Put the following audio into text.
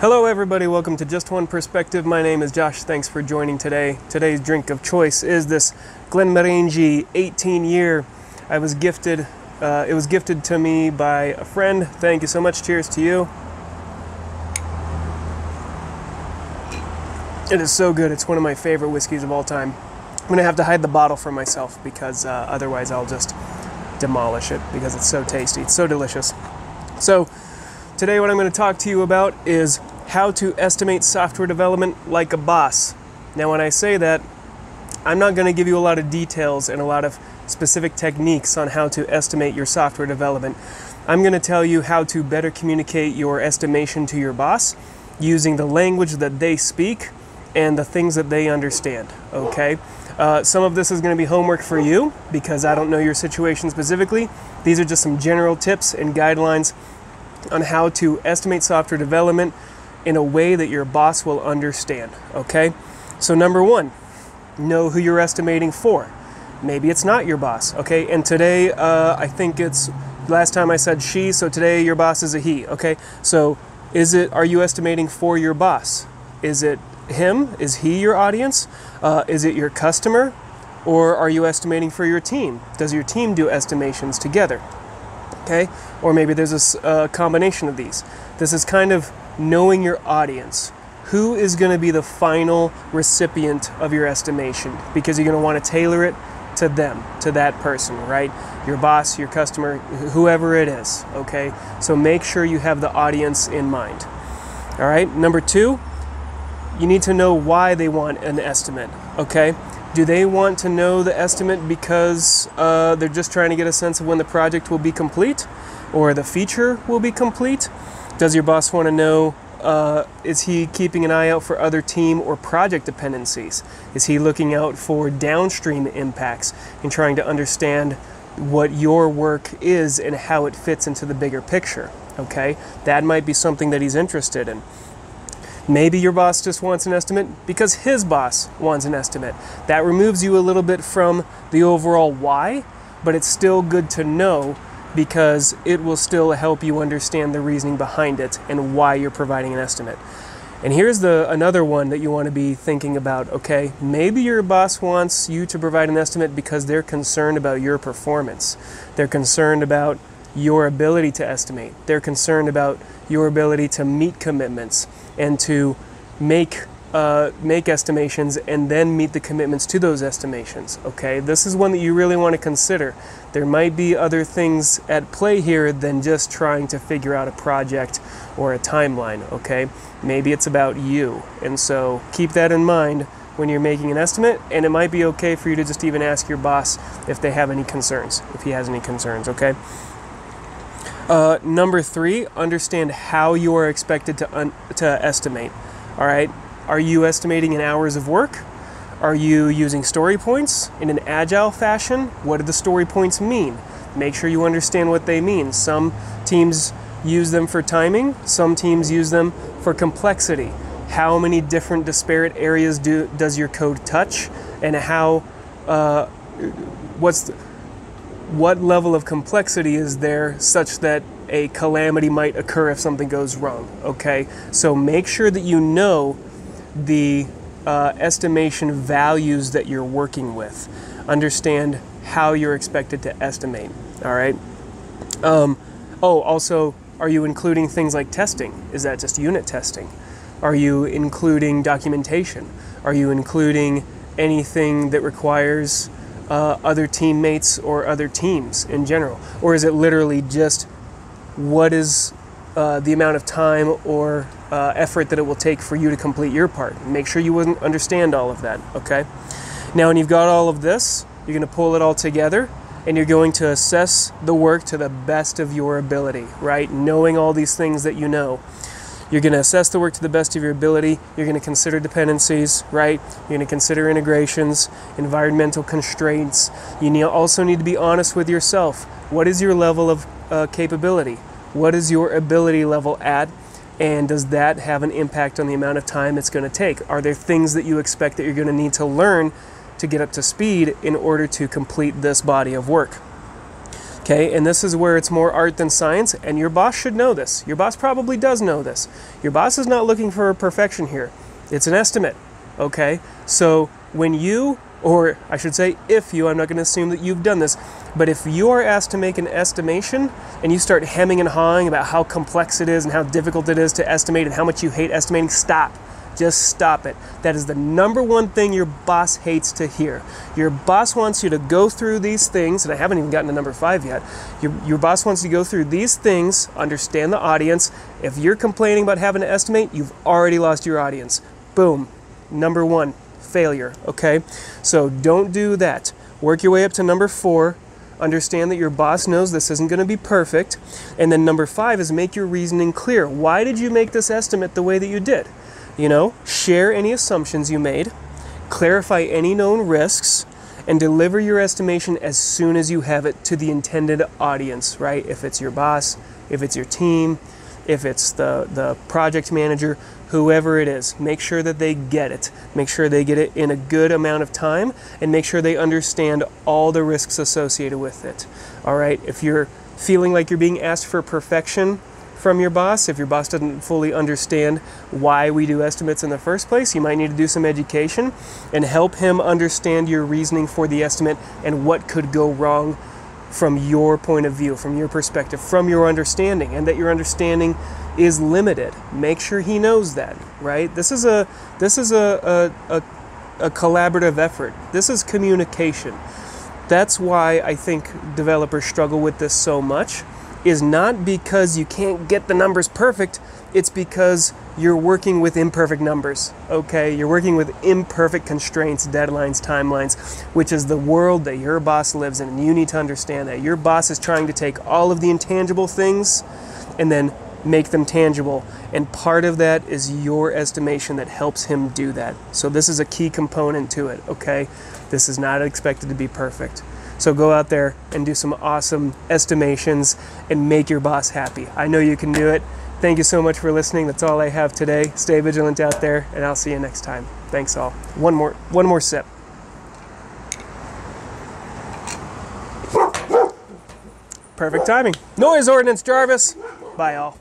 Hello, everybody. Welcome to Just One Perspective. My name is Josh. Thanks for joining today. Today's drink of choice is this Glenmorangie 18 year. I was gifted. Uh, it was gifted to me by a friend. Thank you so much. Cheers to you. It is so good. It's one of my favorite whiskeys of all time. I'm gonna have to hide the bottle for myself because uh, otherwise I'll just demolish it because it's so tasty. It's so delicious. So today, what I'm going to talk to you about is how to estimate software development like a boss. Now, when I say that, I'm not going to give you a lot of details and a lot of specific techniques on how to estimate your software development. I'm going to tell you how to better communicate your estimation to your boss using the language that they speak and the things that they understand. Okay? Uh, some of this is going to be homework for you because I don't know your situation specifically. These are just some general tips and guidelines on how to estimate software development in a way that your boss will understand. Okay? So, number one, know who you're estimating for. Maybe it's not your boss. Okay? And today, uh, I think it's last time I said she, so today your boss is a he. Okay? So, is it, are you estimating for your boss? Is it him? Is he your audience? Uh, is it your customer? Or are you estimating for your team? Does your team do estimations together? Okay? Or maybe there's a uh, combination of these. This is kind of knowing your audience. Who is going to be the final recipient of your estimation? Because you're going to want to tailor it to them, to that person, right? Your boss, your customer, whoever it is, okay? So make sure you have the audience in mind. All right, number two, you need to know why they want an estimate, okay? Do they want to know the estimate because uh, they're just trying to get a sense of when the project will be complete or the feature will be complete? Does your boss want to know uh, is he keeping an eye out for other team or project dependencies? Is he looking out for downstream impacts and trying to understand what your work is and how it fits into the bigger picture? Okay, that might be something that he's interested in. Maybe your boss just wants an estimate because his boss wants an estimate. That removes you a little bit from the overall why, but it's still good to know because it will still help you understand the reasoning behind it and why you're providing an estimate. And here's the another one that you want to be thinking about, okay? Maybe your boss wants you to provide an estimate because they're concerned about your performance. They're concerned about your ability to estimate. They're concerned about your ability to meet commitments and to make uh, make estimations and then meet the commitments to those estimations. Okay, this is one that you really want to consider. There might be other things at play here than just trying to figure out a project or a timeline. Okay, maybe it's about you, and so keep that in mind when you're making an estimate. And it might be okay for you to just even ask your boss if they have any concerns, if he has any concerns. Okay. Uh, number three, understand how you are expected to, un- to estimate. All right, are you estimating in hours of work? Are you using story points in an agile fashion? What do the story points mean? Make sure you understand what they mean. Some teams use them for timing, some teams use them for complexity. How many different disparate areas do, does your code touch, and how uh, what's the, what level of complexity is there such that a calamity might occur if something goes wrong. Okay, so make sure that you know the uh, estimation values that you're working with. Understand how you're expected to estimate. All right. Um, oh, also, are you including things like testing? Is that just unit testing? Are you including documentation? Are you including anything that requires uh, other teammates or other teams in general? Or is it literally just what is uh, the amount of time or uh, effort that it will take for you to complete your part? Make sure you wouldn't understand all of that, okay? Now, when you've got all of this, you're going to pull it all together and you're going to assess the work to the best of your ability, right? Knowing all these things that you know. You're going to assess the work to the best of your ability. You're going to consider dependencies, right? You're going to consider integrations, environmental constraints. You also need to be honest with yourself. What is your level of uh, capability? What is your ability level at? And does that have an impact on the amount of time it's going to take? Are there things that you expect that you're going to need to learn to get up to speed in order to complete this body of work? Okay, and this is where it's more art than science, and your boss should know this. Your boss probably does know this. Your boss is not looking for perfection here, it's an estimate. Okay, so when you, or I should say, if you, I'm not going to assume that you've done this, but if you are asked to make an estimation and you start hemming and hawing about how complex it is and how difficult it is to estimate and how much you hate estimating, stop. Just stop it. That is the number one thing your boss hates to hear. Your boss wants you to go through these things, and I haven't even gotten to number five yet. Your, your boss wants you to go through these things, understand the audience. If you're complaining about having to estimate, you've already lost your audience. Boom. Number one, failure. Okay? So don't do that. Work your way up to number four. Understand that your boss knows this isn't going to be perfect. And then number five is make your reasoning clear. Why did you make this estimate the way that you did? You know, share any assumptions you made, clarify any known risks, and deliver your estimation as soon as you have it to the intended audience, right? If it's your boss, if it's your team, if it's the, the project manager, whoever it is, make sure that they get it. Make sure they get it in a good amount of time and make sure they understand all the risks associated with it. All right, if you're feeling like you're being asked for perfection from your boss, if your boss doesn't fully understand why we do estimates in the first place, you might need to do some education and help him understand your reasoning for the estimate and what could go wrong from your point of view, from your perspective, from your understanding, and that your understanding is limited. Make sure he knows that, right? This is a this is a, a, a, a collaborative effort. This is communication. That's why I think developers struggle with this so much. Is not because you can't get the numbers perfect, it's because you're working with imperfect numbers, okay? You're working with imperfect constraints, deadlines, timelines, which is the world that your boss lives in. And you need to understand that. Your boss is trying to take all of the intangible things and then make them tangible. And part of that is your estimation that helps him do that. So this is a key component to it, okay? This is not expected to be perfect. So go out there and do some awesome estimations and make your boss happy. I know you can do it. Thank you so much for listening. That's all I have today. Stay vigilant out there, and I'll see you next time. Thanks all. One more, one more sip. Perfect timing. Noise ordinance, Jarvis. Bye all.